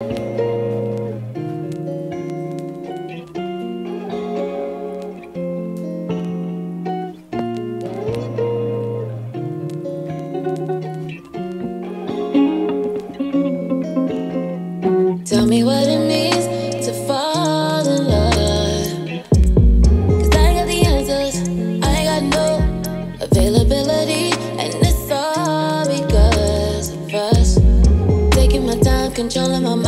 Tell me what it means to fall in love. I got the answers, I got no availability, and it's all because of us. Taking my time, controlling my mind.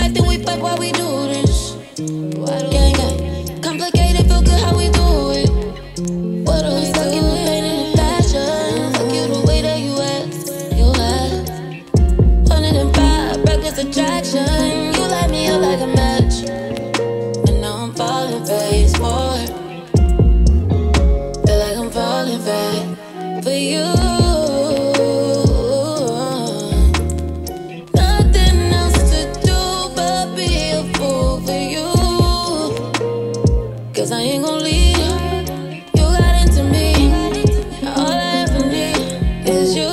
back, then we fight while we do this. Gang, gang. Complicated, feel good how we do it. What are we stuck in the pain and the fashion. Fuck you the way that you act, you act. 105, reckless attraction. You light me up like a match. And now I'm falling face More, Feel like I'm falling back for you. Cause I ain't gon' leave you. Got into me. All I ever need is you.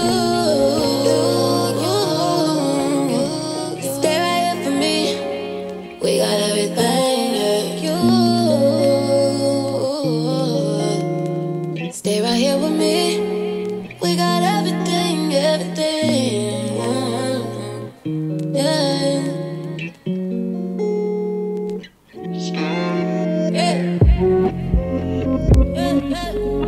Stay right here for me. We got everything. Yeah. You. Stay right here with me. We got Hey.